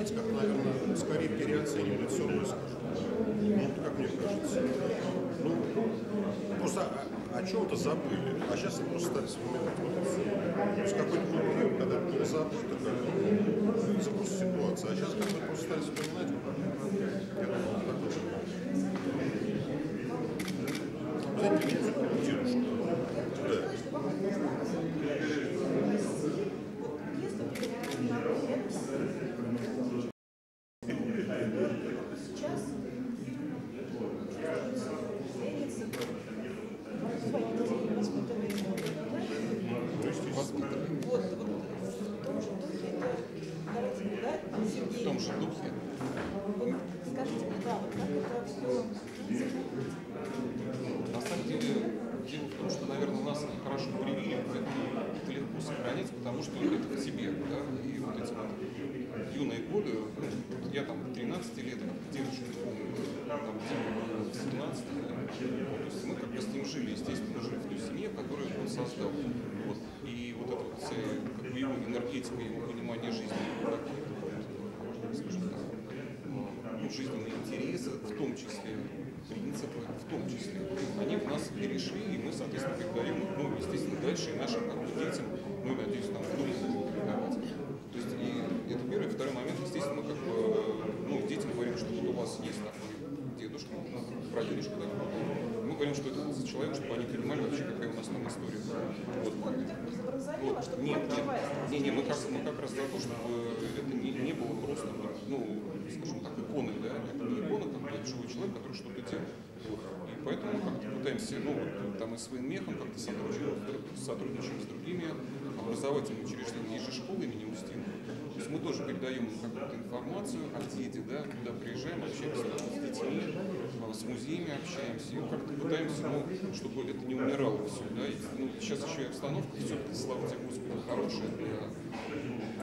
знаете, как, наверное, скорее переоценивали все скажем. Ну, как мне кажется. Ну, просто о, о чем-то забыли, а сейчас просто стали вспоминать. Вот. То есть какой-то был когда было забыто, как ну, просто ситуация, а сейчас как бы просто стали вспоминать. Знаете, дедушка. Да. Сейчас ленится своих детей воспитывает. Ну, естественно. Вот, вот в том же духе, это, давайте, да, Сергей? В том же духе. Вот скажите мне, да, вот как это все На самом деле, дело в том, что, наверное, нас хорошо привили, поэтому это легко сохранить, потому что это в себе, да, и вот эти вот юные годы, вот я там 13 лет, как девушка, помню, там, Дима было 17, да, вот, то есть мы как бы с ним жили, естественно, жили в той семье, которую он создал. Вот, и вот эта вот вся, как бы его энергетика, его понимание жизни, его какие-то, вот, скажем так, ну, жизненные интересы, в том числе принципы, в том числе, они в нас перешли, и мы, соответственно, передаем, ну, естественно, дальше и нашим как бы, детям, ну, надеюсь, там, внукам будем передавать. То есть, и это первый. И второй момент, естественно, мы как бы, ну, детям говорим, что вот у вас есть такой дедушка, ну, прадедушка, да, мы говорим, что это за человек, чтобы они понимали вообще, какая у нас там история. Вот. Вот. Нет, нет, не, мы как, мы как раз за то, чтобы это не, не было просто, ну, скажем так, иконы, да, это не икона, бы, это живой человек, который что-то делает. И поэтому мы как-то пытаемся, ну, вот, там и своим мехом как-то сотрудничаем, с другими образовательными учреждениями, есть же школа имени Устина. То есть мы тоже передаем какую-то информацию о деде, да, куда приезжаем, общаемся с детьми, с музеями общаемся, и как-то пытаемся, ну, чтобы это не умирало все, да, и, ну, сейчас еще и обстановка все-таки, слава тебе Господи, хорошая для